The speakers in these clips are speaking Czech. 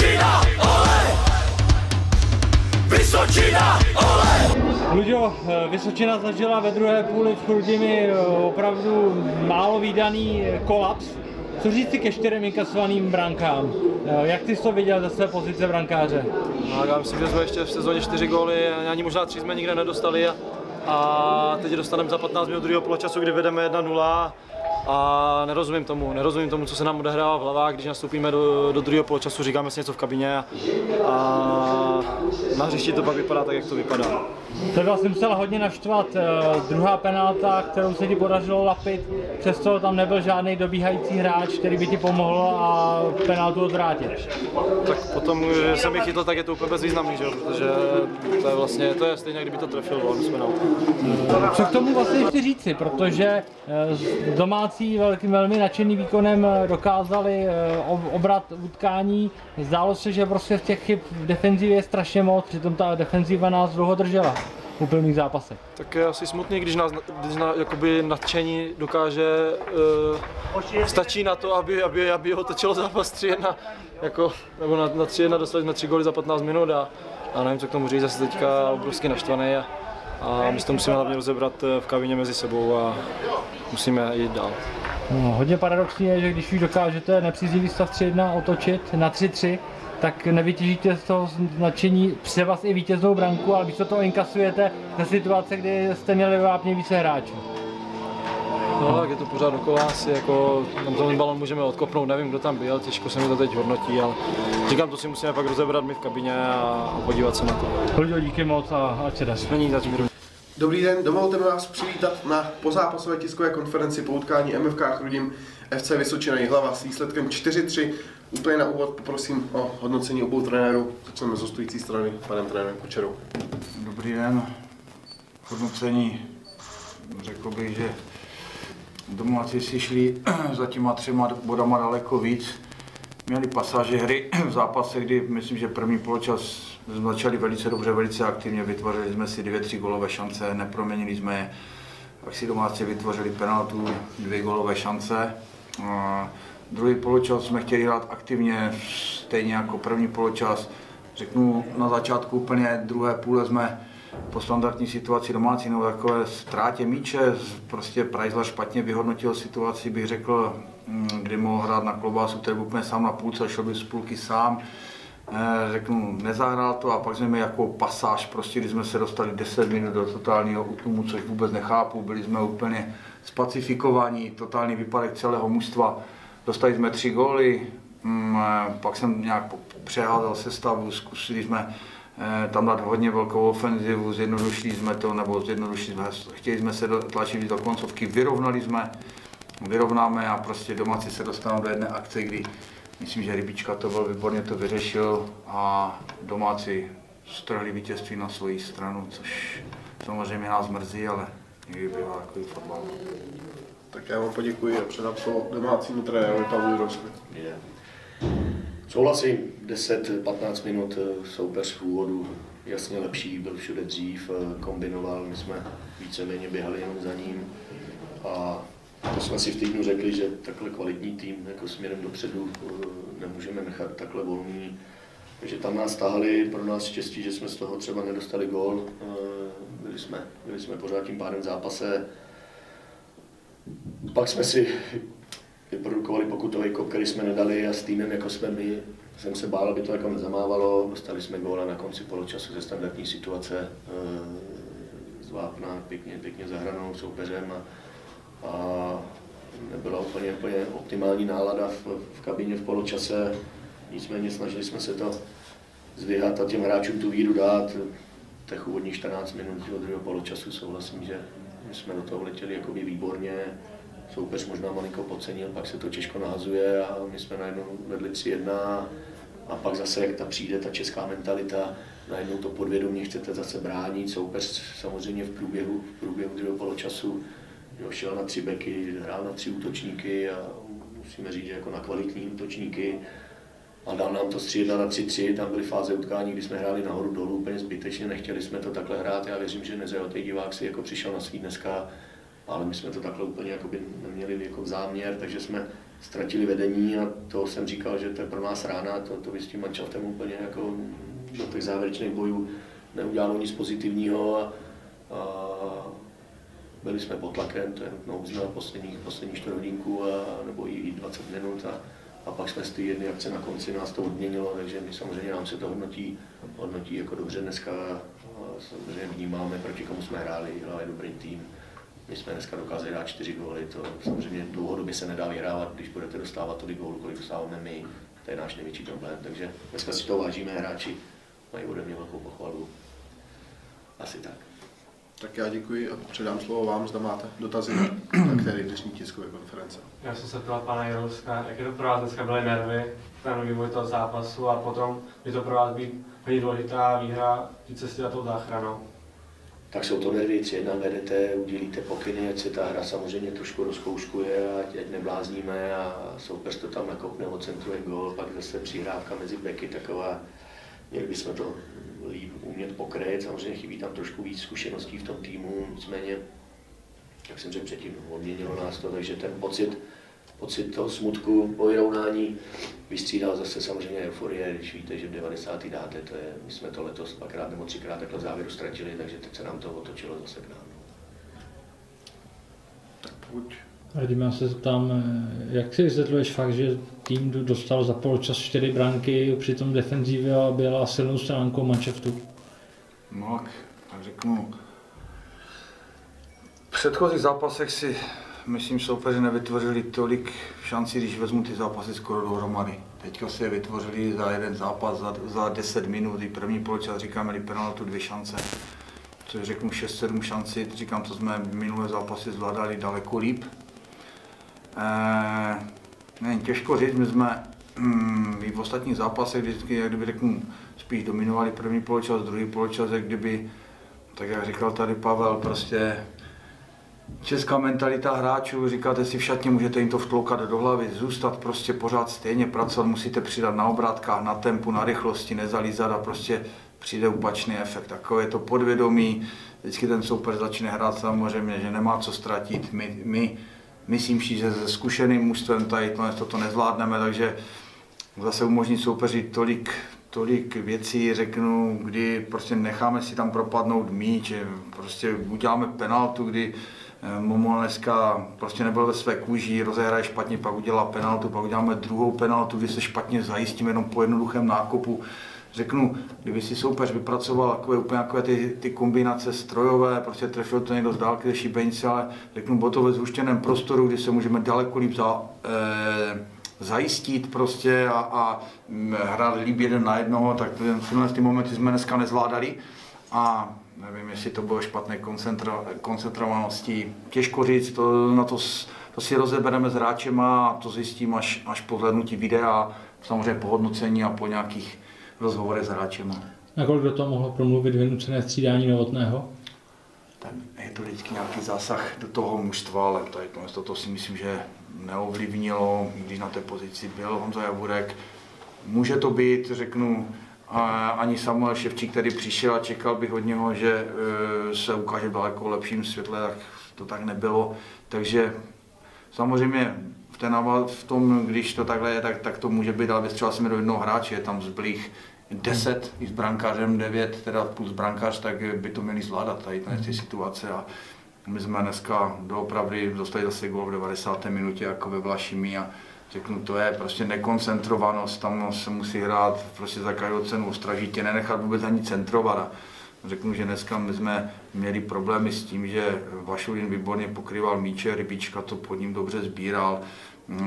Vysočina, ole! Vysočina, ole! Luďo, eh, Vysočina zažila ve druhé půli v Chrudimi eh, opravdu málo výdaný eh, kolaps. Co říct si ke čtyřem inkasovaným brankám? Jak ty jsi to viděl ze své pozice brankáře? No, já myslím, že jsme ještě v sezóně 4 góly, ani možná 3 jsme nikde nedostali a, a teď dostaneme za 15 minut druhého poločasu, kdy vedeme 1-0 a nerozumím tomu, nerozumím tomu, co se nám odehrává v hlavách, když nastoupíme do, do druhého poločasu, říkáme si něco v kabině a, a na hřišti to pak vypadá tak, jak to vypadá. To vlastně musela hodně naštvat eh, druhá penalta, kterou se ti podařilo lapit, přesto tam nebyl žádný dobíhající hráč, který by ti pomohl a penaltu odvrátit. Tak potom, že jsem ji chytl, tak je to úplně bezvýznamný, že protože to je vlastně, to je stejně, kdyby to trefil, on jsme na Co k tomu vlastně ještě říci, protože eh, s domácí velkým, velmi nadšeným výkonem eh, dokázali eh, ob- obrat utkání. Zdálo se, že prostě z těch chyb v defenzivě je strašně moc, přitom ta defenziva nás dlouho držela v úplných zápasech. Tak je asi smutný, když nás když na, jakoby nadšení dokáže, uh, stačí na to, aby, aby, aby ho točilo zápas 3-1, jako, nebo na, na 3-1 dostali jsme 3 góly za 15 minut a, a nevím, co k tomu říct, zase teďka obrovsky naštvaný a, a my si to musíme hlavně rozebrat eh, v kabině mezi sebou a musíme jít dál. No, hodně paradoxní je, že když už dokážete nepříznivý stav 3-1 otočit na 3-3, tak nevytěžíte z toho nadšení třeba i vítěznou branku, ale místo toho inkasujete ze situace, kdy jste měli vápně více hráčů. No, tak je to pořád dokola asi, jako tam ten balon můžeme odkopnout, nevím, kdo tam byl, těžko se mi to teď hodnotí, ale říkám, to si musíme pak rozebrat my v kabině a, podívat se na to. Luďo, díky moc a ať se daří. Není Dobrý den, dovolte mi vás přivítat na pozápasové tiskové konferenci po utkání MFK Chrudim FC Vysočina Jihlava s výsledkem 4-3. Úplně na úvod poprosím o hodnocení obou trenérů. Začneme z hostující strany panem trenérem Kučerou. Dobrý den. Hodnocení, řekl bych, že domácí si šli za těma třema bodama daleko víc. Měli pasáže hry v zápase, kdy myslím, že první poločas začali velice dobře, velice aktivně, vytvořili jsme si dvě, tři golové šance, neproměnili jsme je. Pak si domácí vytvořili penaltu, dvě golové šance. A druhý poločas jsme chtěli hrát aktivně, stejně jako první poločas. Řeknu na začátku úplně druhé půle jsme po standardní situaci domácí nebo takové ztrátě míče, prostě Prajzla špatně vyhodnotil situaci, bych řekl, mm, kdy mohl hrát na klobásu, který byl úplně sám na půlce, šel by z půlky sám. Eh, Řeknu, nezahrál to a pak jsme měli jako pasáž, prostě když jsme se dostali 10 minut do totálního útlumu, což vůbec nechápu, byli jsme úplně spacifikovaní, totální výpadek celého mužstva. Dostali jsme tři góly, mm, eh, pak jsem nějak přeházel sestavu, zkusili jsme eh, tam dát hodně velkou ofenzivu, zjednodušili jsme to, nebo zjednodušili jsme, chtěli jsme se tlačit do koncovky, vyrovnali jsme, vyrovnáme a prostě domácí se dostanou do jedné akce, kdy myslím, že Rybička to byl výborně to vyřešil a domácí strhli vítězství na svoji stranu, což samozřejmě nás mrzí, ale někdy bývá takový fotbal. Tak já vám poděkuji a předám slovo domácímu trenérovi Pavlu Jirovskovi. Je. Souhlasím, 10-15 minut eh, soupeř v úvodu jasně lepší, byl všude dřív, eh, kombinoval, my jsme víceméně běhali jenom za ním a to jsme si v týdnu řekli, že takhle kvalitní tým jako směrem dopředu eh, nemůžeme nechat takhle volný. Takže tam nás tahali, pro nás štěstí, že jsme z toho třeba nedostali gól. Eh, Byli jsme, byli jsme pořád tím pádem v zápase. Pak jsme si vyprodukovali pokutový kop, který jsme nedali a s týmem, jako jsme my, jsem se bál, aby to jako nezamávalo. Dostali jsme góla na konci poločasu ze standardní situace eh, z Vápna, pěkně, pěkně zahranou soupeřem a, a nebyla úplně, úplně optimální nálada v, v kabině v poločase. Nicméně snažili jsme se to zdvihat a těm hráčům tu víru dát. Těch úvodních 14 minut od druhého poločasu souhlasím, že my jsme do toho letěli jakoby výborně. Soupeř možná malinko podcenil, pak se to těžko nahazuje a my jsme najednou vedli 3-1 a pak zase, jak ta přijde ta česká mentalita, najednou to podvědomě chcete zase bránit. Soupeř samozřejmě v průběhu, v průběhu druhého poločasu jo, šel na tři beky, hrál na tři útočníky a musíme říct, že jako na kvalitní útočníky. A dal nám to 3 na 3-3, tam byly fáze utkání, kdy jsme hráli nahoru dolů úplně zbytečně, nechtěli jsme to takhle hrát, já věřím, že nezajatý divák si jako přišel na svý dneska ale my jsme to takhle úplně jakoby neměli jako záměr, takže jsme ztratili vedení a to jsem říkal, že to je pro nás rána, to, to by s tím manšaftem úplně jako do těch závěrečných bojů neudělalo nic pozitivního a, a byli jsme pod tlakem, to je nutno uznat, posledních, poslední čtvrt hodinku a, nebo i, i 20 minut a, a pak jsme z té jedné akce na konci nás to odměnilo, takže my samozřejmě nám se to hodnotí, hodnotí jako dobře dneska, samozřejmě vnímáme, proti komu jsme hráli, hráli dobrý tým. My jsme dneska dokázali dát čtyři góly, to samozřejmě dlouhodobě se nedá vyhrávat, když budete dostávat tolik gólů, kolik dostáváme my, to je náš největší problém, takže dneska si to vážíme, hráči mají ode mě velkou pochvalu. Asi tak. Tak já děkuji a předám slovo vám, zda máte dotazy na který dnešní tiskové konference. Já jsem se ptal pana Jirouska, jak je to pro vás dneska byly nervy, ten vývoj toho zápasu a potom je to pro vás být hodně důležitá výhra v té cestě za tou záchranou. Tak jsou to nervy, tři jedna vedete, udělíte pokyny, ať se ta hra samozřejmě trošku rozkouškuje, ať, ať neblázníme a soupeř to tam nakopne, ocentruje gól, pak zase přihrávka mezi beky taková, měli bychom to líp umět pokryt, samozřejmě chybí tam trošku víc zkušeností v tom týmu, nicméně, jak jsem řekl předtím, odměnilo nás to, takže ten pocit, pocit toho smutku po vyrovnání vystřídal zase samozřejmě euforie, když víte, že v 90. dáte, to je, my jsme to letos dvakrát nebo třikrát takhle v závěru ztratili, takže teď se nám to otočilo zase k nám. Tak pokud Radim, já se zeptám, eh, jak si vysvětluješ fakt, že tým dostal za poločas čtyři branky, přitom defenzívě byla silnou stránkou manšaftu? No, tak, tak řeknu, v předchozích zápasech si, myslím, soupeři nevytvořili tolik šancí, když vezmu ty zápasy skoro dohromady. Teďka si je vytvořili za jeden zápas, za, za 10 minut, i první poločas říkám, měli penaltu dvě šance. Což řeknu 6-7 šancí, říkám, to jsme minulé zápasy zvládali daleko líp. Eh, ne, těžko říct, my jsme mm, v ostatních zápasech vždycky, jak kdyby řeknu, spíš dominovali první poločas, druhý poločas, jak kdyby, tak jak říkal tady Pavel, prostě česká mentalita hráčů, říkáte si v šatně, můžete jim to vtloukat do hlavy, zůstat prostě pořád stejně, pracovat, musíte přidat na obrátkách, na tempu, na rychlosti, nezalízat a prostě přijde opačný efekt. Takové to podvědomí, vždycky ten soupeř začne hrát samozřejmě, že nemá co ztratit. My, my myslím si, že se zkušeným mužstvem tady to, toto nezvládneme, takže zase umožnit soupeři tolik, tolik věcí, řeknu, kdy prostě necháme si tam propadnout míč, prostě uděláme penaltu, kdy eh, Momo dneska prostě nebyl ve své kůži, rozehraje špatně, pak udělá penaltu, pak uděláme druhou penaltu, kdy se špatně zajistíme jenom po jednoduchém nákopu. Řeknu, kdyby si soupeř vypracoval takové úplně takové ty, ty kombinace strojové, prostě trefil to někdo z dálky ze šibenice, ale řeknu, bylo to ve zhuštěném prostoru, kdy se můžeme daleko líp za, eh, zajistit prostě a, a mm, hrát líp jeden na jednoho, tak tyhle ty momenty jsme dneska nezvládali. A nevím, jestli to bylo špatné koncentro, koncentrovanosti. Těžko říct, to, na to, to si rozebereme s hráčem a to zjistím až, až po zhlednutí videa, samozřejmě po hodnocení a po nějakých rozhovorech s hráčem. Nakolik do toho mohlo promluvit vynucené střídání Novotného? Tak je to vždycky nějaký zásah do toho mužstva, ale tady to, to si myslím, že neovlivnilo, když na té pozici byl Honza Javurek. Může to být, řeknu, a ani Samuel Ševčík, který přišel a čekal bych od něho, že e, se ukáže v daleko lepším světle, tak to tak nebylo. Takže samozřejmě ten, v tom, když to takhle je, tak, tak to může být, ale vystřelil jsem do jednoho hráče, je tam zblých 10 i s brankářem 9, teda plus brankář, tak by to měli zvládat tady ty situace. A my jsme dneska doopravdy dostali zase gol v 90. minutě jako ve Vlašimi a řeknu, to je prostě nekoncentrovanost, tam se musí hrát prostě za každou cenu ostražitě, nenechat vůbec ani centrovat. A řeknu, že dneska my jsme měli problémy s tím, že Vašulin výborně pokrýval míče, Rybička to pod ním dobře sbíral,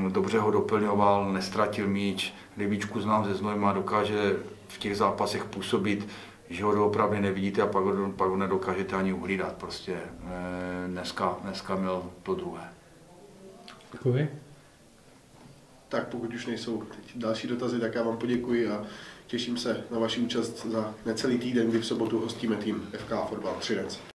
dobře ho doplňoval, nestratil míč, Rybičku znám ze Znojma, dokáže v těch zápasech působit, že ho doopravdy nevidíte a pak ho, pak ho nedokážete ani uhlídat. Prostě eh, dneska, dneska měl to druhé. Děkuji. Tak pokud už nejsou teď další dotazy, tak já vám poděkuji a těším se na vaši účast za necelý týden, kdy v sobotu hostíme tým FK Fotbal Třinec.